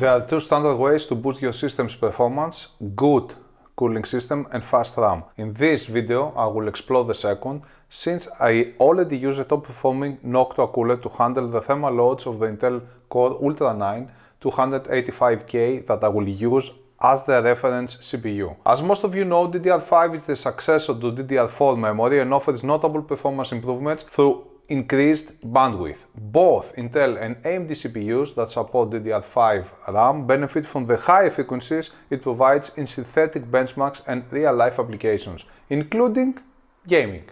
There are two standard ways to boost your system's performance, good cooling system and fast RAM. In this video I will explore the second since I already use a top performing Noctua cooler to handle the thermal loads of the Intel Core Ultra 9 285K that I will use as the reference CPU. As most of you know, DDR5 is the successor to DDR4 memory and offers notable performance improvements through increased bandwidth. Both Intel and AMD CPUs that support DDR5 RAM benefit from the high frequencies it provides in synthetic benchmarks and real-life applications, including gaming.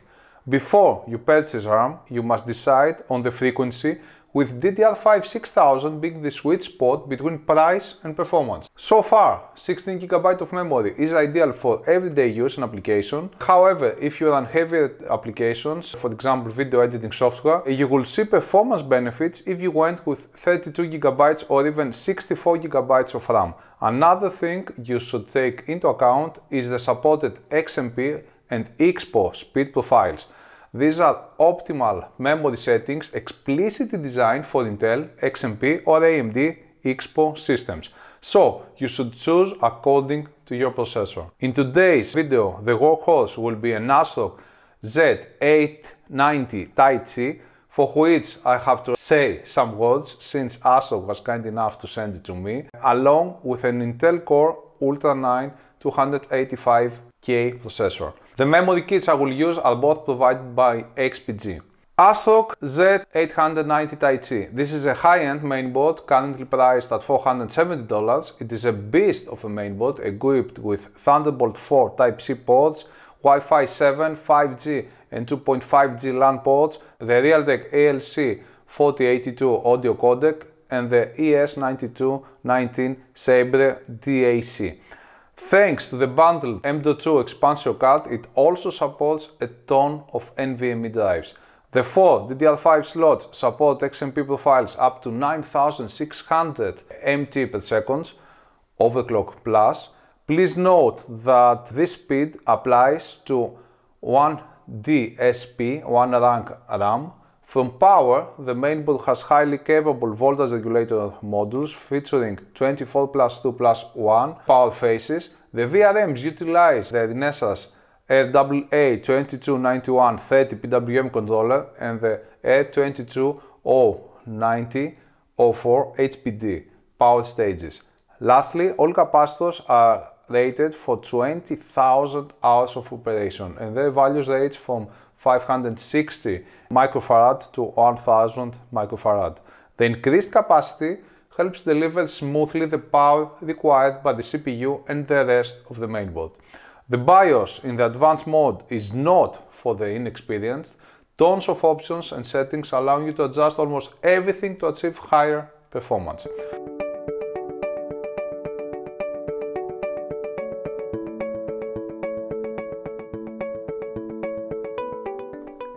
Before you purchase RAM, you must decide on the frequency with DDR5 6000 being the sweet spot between price and performance. So far, 16GB of memory is ideal for everyday use and application. However, if you run heavier applications, for example video editing software, you will see performance benefits if you went with 32GB or even 64GB of RAM. Another thing you should take into account is the supported XMP and expo speed profiles. These are optimal memory settings explicitly designed for Intel, XMP or AMD Expo systems. So you should choose according to your processor. In today's video, the workhorse will be an ASRock Z890 Taichi for which I have to say some words since ASRock was kind enough to send it to me, along with an Intel Core Ultra 9 285K processor. The memory kits I will use are both provided by XPG. ASRock Z890 Taichi. This is a high-end mainboard currently priced at $470. It is a beast of a mainboard equipped with Thunderbolt 4 Type-C ports, Wi-Fi 7, 5G and 2.5G LAN ports, the Realtek ALC 4082 audio codec and the ES9219 Sabre DAC. Thanks to the bundled M.2 expansion card, it also supports a ton of NVMe drives. The four DDR5 slots support XMP profiles up to 9600 MT per second, overclock plus. Please note that this speed applies to 1 DSP, 1 rank RAM. From power, the mainboard has highly capable voltage regulator modules featuring 24 plus 2 plus 1 power phases. The VRMs utilize the Renesas RAA2291 30 PWM controller and the R22O90 04 HPD power stages. Lastly, all capacitors are rated for 20,000 hours of operation and their values range from 560 microfarad to 1000 microfarad. The increased capacity helps deliver smoothly the power required by the CPU and the rest of the mainboard. The BIOS in the advanced mode is not for the inexperienced. Tons of options and settings allow you to adjust almost everything to achieve higher performance.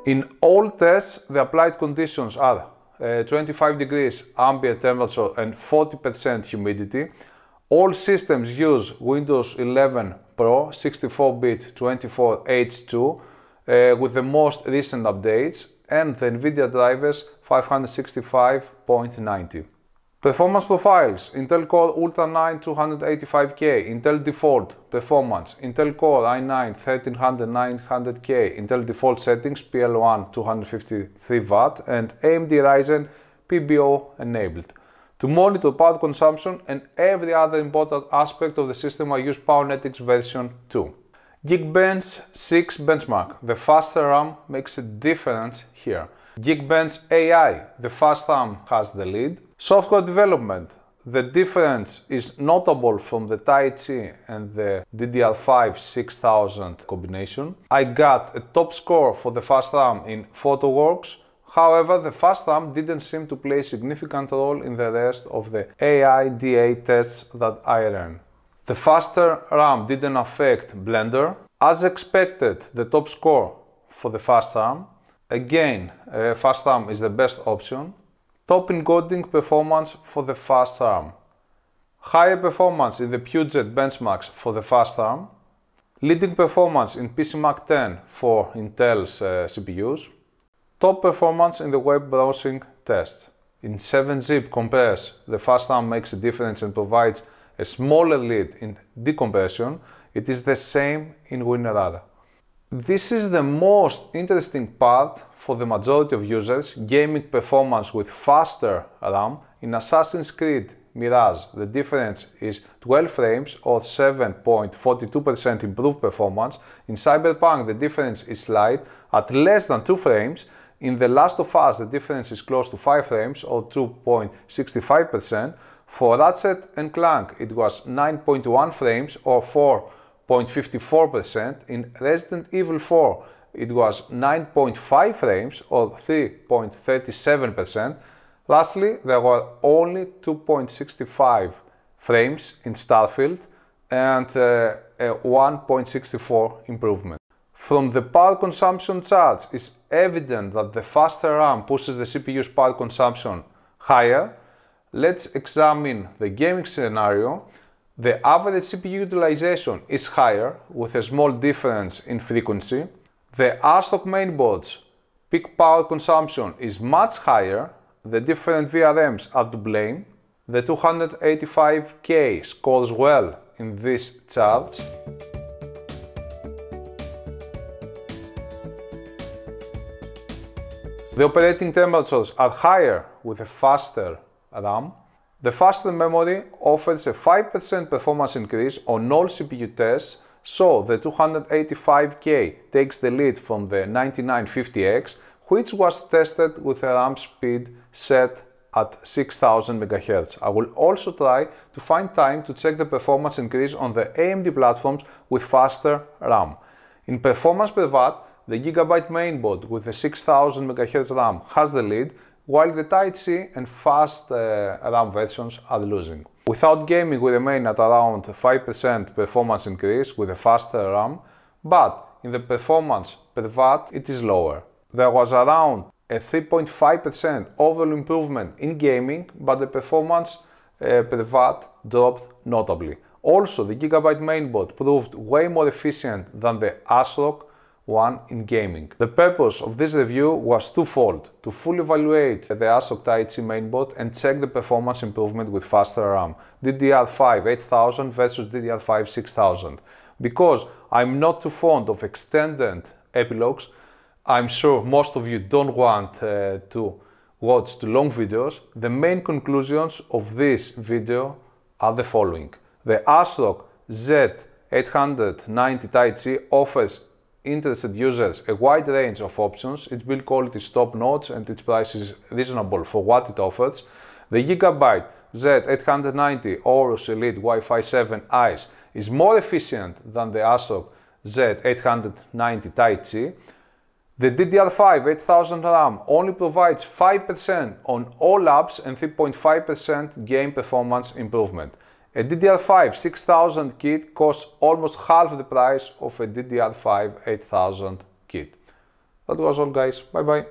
In all tests, the applied conditions are uh, 25 degrees ambient temperature and 40% humidity. All systems use Windows 11 Pro 64-bit 24H2 uh, with the most recent updates and the NVIDIA drivers 565.90. Performance profiles Intel Core Ultra 9 285K, Intel Default Performance, Intel Core i9 1300 900K, Intel Default Settings PL1 253W and AMD Ryzen PBO enabled. To monitor power consumption and every other important aspect of the system I use Powenetics version 2. Geekbench 6 benchmark. The faster RAM makes a difference here. Geekbench AI. The fast RAM has the lead. Software development. The difference is notable from the Taichi and the DDR5 6000 combination. I got a top score for the fast RAM in PhotoWorxx However, the fast RAM didn't seem to play a significant role in the rest of the AIDA tests that I ran. The faster RAM didn't affect Blender. As expected, the top score for the fast RAM. Again, uh, fast RAM is the best option. Top encoding performance for the fast RAM. Higher performance in the Puget benchmarks for the fast RAM. Leading performance in PCMark 10 for Intel's uh, CPUs top performance in the web browsing test. in 7-zip compares, the fast RAM makes a difference and provides a smaller lead in decompression, it is the same in WinRAR. This is the most interesting part for the majority of users, gaming performance with faster RAM in Assassin's Creed Mirage. The difference is 12 frames or 7.42% improved performance. In Cyberpunk the difference is slight at less than 2 frames in The Last of Us, the difference is close to 5 frames or 2.65%. For Ratchet and Clank, it was 9.1 frames or 4.54%. In Resident Evil 4, it was 9.5 frames or 3.37%. Lastly, there were only 2.65 frames in Starfield and uh, a 1.64 improvement. From the power consumption charts, it's evident that the faster RAM pushes the CPU's power consumption higher. Let's examine the gaming scenario. The average CPU utilization is higher with a small difference in frequency. The ASRock mainboard's peak power consumption is much higher. The different VRMs are to blame. The 285K scores well in this chart. The operating temperatures are higher with a faster RAM. The faster memory offers a 5% performance increase on all CPU tests, so the 285K takes the lead from the 9950X, which was tested with a RAM speed set at 6000 MHz. I will also try to find time to check the performance increase on the AMD platforms with faster RAM. In performance per watt, the Gigabyte mainboard with the 6000 MHz RAM has the lead, while the Taichi and fast uh, RAM versions are losing. Without gaming, we remain at around 5% performance increase with a faster RAM, but in the performance per watt, it is lower. There was around a 3.5% overall improvement in gaming, but the performance uh, per watt dropped notably. Also, the Gigabyte mainboard proved way more efficient than the ASRock one in gaming. The purpose of this review was twofold, to fully evaluate the ASRock Taichi mainboard and check the performance improvement with faster RAM, DDR5 8000 versus DDR5 6000. Because I'm not too fond of extended epilogues, I'm sure most of you don't want uh, to watch too long videos, the main conclusions of this video are the following. The ASRock Z890 Taichi offers interested users a wide range of options. Its build quality is top notch and its price is reasonable for what it offers. The Gigabyte Z890 Aorus Elite Wi-Fi 7 ICE is more efficient than the ASRock Z890 Taichi. The DDR5 8000 RAM only provides 5% on all apps and 3.5% game performance improvement. A DDR5 6000 kit costs almost half the price of a DDR5 8000 kit. That was all guys, bye bye.